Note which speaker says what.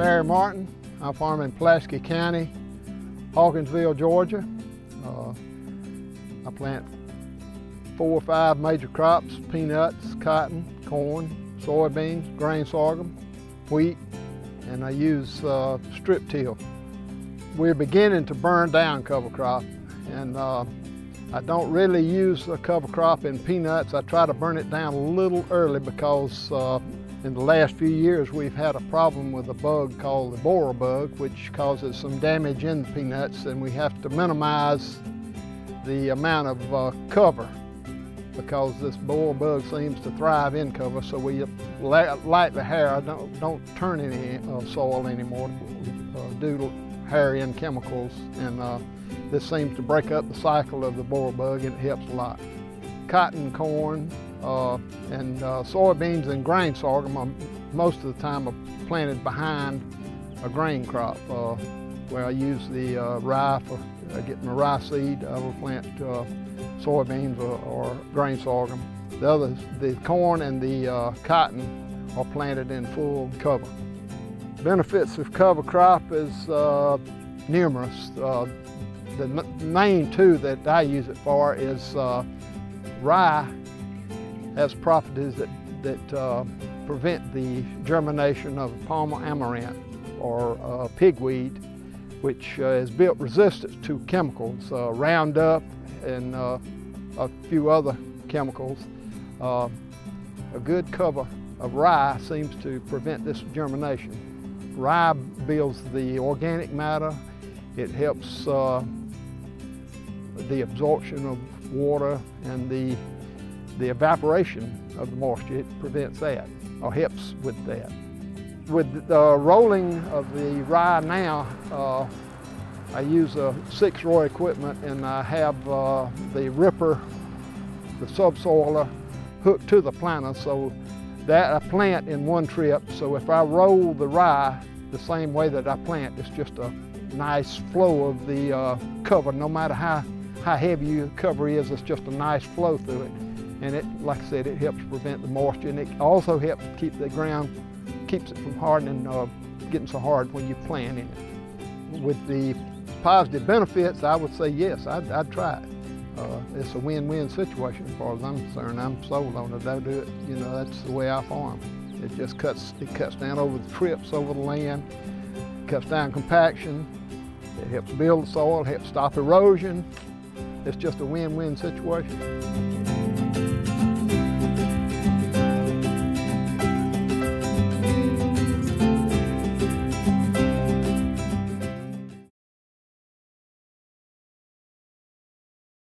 Speaker 1: Barry Martin. I farm in Pulaski County, Hawkinsville, Georgia. Uh, I plant four or five major crops, peanuts, cotton, corn, soybeans, grain sorghum, wheat, and I use uh, strip till. We're beginning to burn down cover crop, and uh, I don't really use a cover crop in peanuts. I try to burn it down a little early because uh, in the last few years, we've had a problem with a bug called the borer bug, which causes some damage in the peanuts, and we have to minimize the amount of uh, cover because this borer bug seems to thrive in cover, so we light the hair, don't, don't turn any uh, soil anymore uh, due to hair-in chemicals, and uh, this seems to break up the cycle of the borer bug, and it helps a lot. Cotton, corn, and uh, soybeans and grain sorghum are, most of the time are planted behind a grain crop uh, where I use the uh, rye for uh, getting the rye seed. I will plant uh, soybeans or, or, grain sorghum. The others, the corn and the cotton are planted in full cover. Benefits of cover crop is numerous. the main two that I use it for is rye has properties that, that uh, prevent the germination of palmer amaranth or uh, pigweed, which uh, is built resistant to chemicals, uh, Roundup and uh, a few other chemicals. Uh, a good cover of rye seems to prevent this germination. Rye builds the organic matter. It helps the absorption of water and the the evaporation of the moisture, it prevents that or helps with that. With the rolling of the rye now, uh, I use a six row equipment and I have uh, the ripper, the subsoiler hooked to the planter so that I plant in one trip. So if I roll the rye the same way that I plant, it's just a nice flow of the uh, cover. No matter how, how heavy your cover is, it's just a nice flow through it. And it, like I said, it helps prevent the moisture and it also helps keep the ground, keeps it from hardening, uh, getting so hard when you plant in it. With the positive benefits, I would say yes, I'd, I'd try it. Uh, it's a win-win situation as far as I'm concerned. I'm sold on it. I do it, you know, that's the way I farm. It just cuts, it cuts down over the trips over the land, cuts down compaction, it helps build the soil, helps stop erosion. It's just a win-win situation.